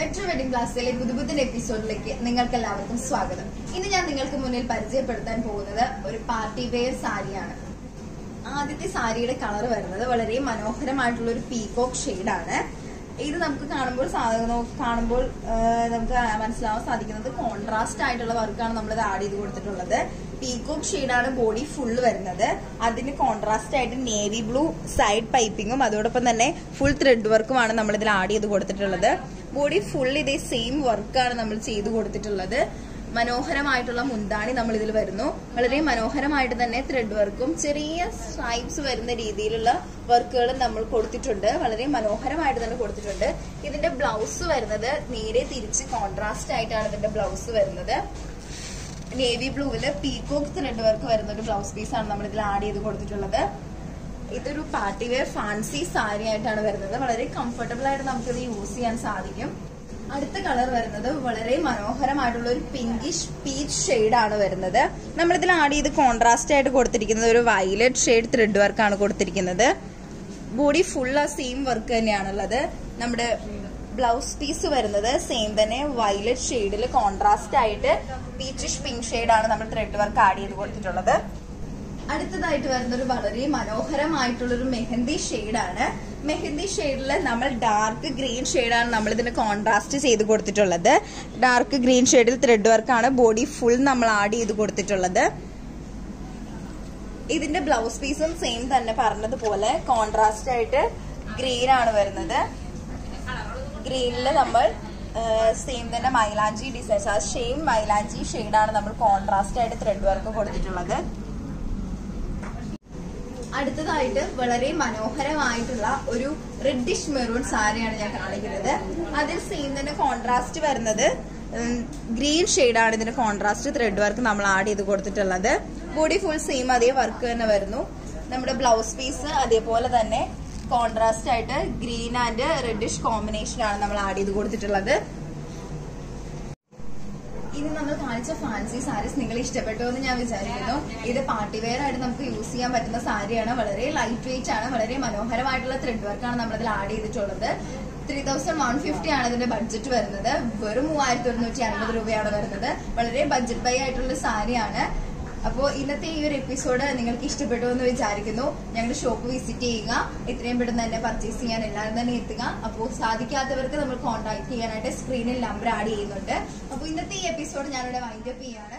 Metro wedding ക്ലാസ്സിലെ പുതുപുത്തൻ എപ്പിസോഡിലേക്ക് നിങ്ങൾക്ക് എല്ലാവർക്കും സ്വാഗതം. ഇന്ന് ഞാൻ നിങ്ങൾക്ക് മുന്നിൽ പരിചയപ്പെടുത്താൻ പോകുന്നത് ഒരു പാർട്ടി വെയർ സാരിയാണ്. ആദ്യത്തെ സാരിയുടെ കളർ വരുന്നത് വളരെ മനോഹരമായിട്ടുള്ള ഒരു പീകോക്ക് ഷെയ്ഡാണ് ഇത് നമുക്ക് കാണുമ്പോൾ കാണുമ്പോൾ നമുക്ക് മനസ്സിലാവാൻ സാധിക്കുന്നത് കോൺട്രാസ്റ്റ് ആയിട്ടുള്ള വർക്കാണ് നമ്മൾ ഇത് ആഡ് ചെയ്ത് കൊടുത്തിട്ടുള്ളത്. പീകോക്ക് ഷെയ്ഡാണ് ബോഡി ഫുൾ വരുന്നത്. അതിന് കോൺട്രാസ്റ്റ് ആയിട്ട് നേവി ബ്ലൂ സൈഡ് പൈപ്പിങ്ങും അതോടൊപ്പം തന്നെ ഫുൾ ത്രെഡ് വർക്കുമാണ് നമ്മൾ ഇതിൽ ആഡ് ചെയ്ത് കൊടുത്തിട്ടുള്ളത്. ബോഡി ഫുൾ ഇതേ സെയിം വർക്കാണ് നമ്മൾ ചെയ്ത് കൊടുത്തിട്ടുള്ളത്. മനോഹരമായിട്ടുള്ള മുന്താണി നമ്മൾ ഇതിൽ വരുന്നു. വളരെ മനോഹരമായിട്ട് തന്നെ ത്രെഡ് വർക്കും ചെറിയ സ്ട്രൈപ്സ് വരുന്ന രീതിയിലുള്ള വർക്കുകളും നമ്മൾ കൊടുത്തിട്ടുണ്ട്. വളരെ മനോഹരമായിട്ട് തന്നെ കൊടുത്തിട്ടുണ്ട്. ഇതിന്റെ ബ്ലൗസ് വരുന്നത് നേരെ തിരിച്ച് കോൺട്രാസ്റ്റ് ആയിട്ടാണ് ഇതിന്റെ ബ്ലൗസ് വരുന്നത്. നേവി ബ്ലൂവിൽ പീകോക്ക് ത്രെഡ് വർക്ക് വരുന്ന ഒരു ബ്ലൗസ് പീസ് ആണ് നമ്മൾ ഇതിൽ ആഡ് ചെയ്ത് കൊടുത്തിട്ടുള്ളത്. ഇതൊരു പാർട്ടി വെയർ ഫാൻസി സാരി ആയിട്ടാണ് വരുന്നത്. വളരെ കംഫർട്ടബിൾ ആയിട്ട് നമുക്കിത് യൂസ് ചെയ്യാൻ സാധിക്കും. അടുത്ത കളർ വരുന്നത് വളരെ മനോഹരമായിട്ടുള്ള ഒരു പിങ്കിഷ് പീച്ച് ഷെയ്ഡ് ആണ് വരുന്നത്. നമ്മളിതിൽ ആഡ് ചെയ്ത് കോൺട്രാസ്റ്റ് ആയിട്ട് കൊടുത്തിരിക്കുന്നത് ഒരു വയലറ്റ് ഷെയ്ഡ് ത്രെഡ് വർക്കാണ് കൊടുത്തിരിക്കുന്നത്. ബോഡി ഫുൾ ആ സെയിം വർക്ക് തന്നെയാണുള്ളത്. നമ്മുടെ ബ്ലൗസ് പീസ് വരുന്നത് സെയിം തന്നെ വയലറ്റ് ഷെയ്ഡിൽ കോൺട്രാസ്റ്റ് ആയിട്ട് പീച്ചിഷ് പിങ്ക് ഷെയ്ഡാണ് നമ്മൾ ത്രെഡ് വർക്ക് ആഡ് ചെയ്ത് കൊടുത്തിട്ടുള്ളത്. അടുത്തതായിട്ട് വരുന്ന ഒരു വളരെ മനോഹരമായിട്ടുള്ളൊരു മെഹന്തി ഷെയ്ഡാണ്. മെഹന്തി ഷെയ്ഡിൽ നമ്മൾ ഡാർക്ക് ഗ്രീൻ ഷെയ്ഡാണ് നമ്മൾ ഇതിന് കോൺട്രാസ്റ്റ് ചെയ്ത് കൊടുത്തിട്ടുള്ളത്. ഡാർക്ക് ഗ്രീൻ ഷെയ്ഡിൽ ത്രെഡ് വർക്കാണ് ബോഡി ഫുൾ നമ്മൾ ആഡ് ചെയ്ത് കൊടുത്തിട്ടുള്ളത്. ഇതിന്റെ ബ്ലൗസ് പീസും സെയിം തന്നെ പറഞ്ഞതുപോലെ കോൺട്രാസ്റ്റ് ആയിട്ട് ഗ്രീൻ ആണ് വരുന്നത്. ഗ്രീനിൽ നമ്മൾ സെയിം തന്നെ മൈലാഞ്ചി ഡിസൈൻസ് ആ സെയിം മൈലാഞ്ചി ഷെയ്ഡാണ് നമ്മൾ കോൺട്രാസ്റ്റ് ആയിട്ട് ത്രെഡ് വർക്ക് കൊടുത്തിട്ടുള്ളത്. അടുത്തതായിട്ട് വളരെ മനോഹരമായിട്ടുള്ള ഒരു റെഡിഷ് മെറൂൺ സാരിയാണ് ഞാൻ കാണിക്കുന്നത്. അതിൽ തന്നെ കോൺട്രാസ്റ്റ് വരുന്നത് ഗ്രീൻ ഷെയ്ഡാണ് ഇതിന്റെ കോൺട്രാസ്റ്റ് ത്രെഡ് വർക്ക് നമ്മൾ ആഡ് ചെയ്ത് കൊടുത്തിട്ടുള്ളത്. ബോഡി ഫുൾ സെയിം അതേ വർക്ക് തന്നെ വരുന്നു. നമ്മുടെ ബ്ലൗസ് പീസ് അതേപോലെ തന്നെ കോൺട്രാസ്റ്റ് ആയിട്ട് ഗ്രീൻ ആൻഡ് റെഡിഷ് കോമ്പിനേഷൻ ആണ് നമ്മൾ ആഡ് ചെയ്ത് കൊടുത്തിട്ടുള്ളത്. ഇനി നമ്മൾ കാണിച്ച ഫാൻസി സാരീസ് നിങ്ങൾ ഇഷ്ടപ്പെട്ടോ എന്ന് ഞാൻ വിചാരിക്കുന്നു. ഇത് പാർട്ടി വെയർ ആയിട്ട് നമുക്ക് യൂസ് ചെയ്യാൻ പറ്റുന്ന സാരിയാണ് വളരെ ലൈറ്റ് വെയിറ്റ് ആണ്. വളരെ മനോഹരമായിട്ടുള്ള ത്രെഡ് വർക്കാണ് നമ്മൾ ഇതിൽ ആഡ് ചെയ്തിട്ടുള്ളത്. ത്രീ തൗസൻഡ് വൺ ഫിഫ്റ്റി ആണ് ഇതിന്റെ ബഡ്ജറ്റ് വരുന്നത്. വെറും മൂവായിരത്തി ഒരുന്നൂറ്റി അൻപത് രൂപയാണ് വരുന്നത്. വളരെ ബഡ്ജറ്റ് ബൈ ആയിട്ടുള്ള സാരിയാണ് അപ്പോൾ ഇന്നത്തെ ഈ ഒരു എപ്പിസോഡ് നിങ്ങൾക്ക് ഇഷ്ടപ്പെട്ടു എന്ന് വിചാരിക്കുന്നു. ഞങ്ങളുടെ ഷോപ്പ് വിസിറ്റ് ചെയ്യുക. എത്രയും പെട്ടെന്ന് തന്നെ പർച്ചേസ് ചെയ്യാൻ എല്ലാവരും തന്നെ എത്തുക. അപ്പോ സാധിക്കാത്തവർക്ക് നമ്മൾ കോൺടാക്ട് ചെയ്യാനായിട്ട് സ്ക്രീനിൽ നമ്പർ ആഡ് ചെയ്യുന്നുണ്ട്. അപ്പോൾ ഇന്നത്തെ ഈ എപ്പിസോഡ് ഞാനിവിടെ വൈൻഡപ്പ് ചെയ്യാണ്.